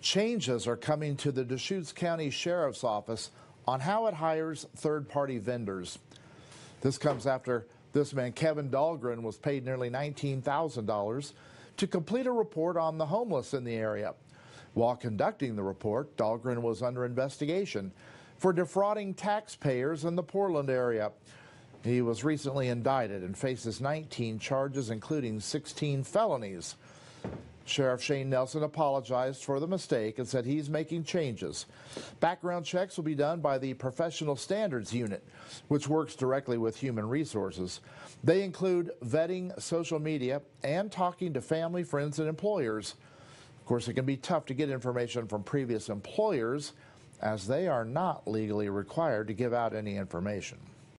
Changes are coming to the Deschutes County Sheriff's Office on how it hires third party vendors. This comes after this man, Kevin Dahlgren, was paid nearly $19,000 to complete a report on the homeless in the area. While conducting the report, Dahlgren was under investigation for defrauding taxpayers in the Portland area. He was recently indicted and faces 19 charges, including 16 felonies. Sheriff Shane Nelson apologized for the mistake and said he's making changes. Background checks will be done by the Professional Standards Unit, which works directly with Human Resources. They include vetting social media and talking to family, friends, and employers. Of course, it can be tough to get information from previous employers as they are not legally required to give out any information.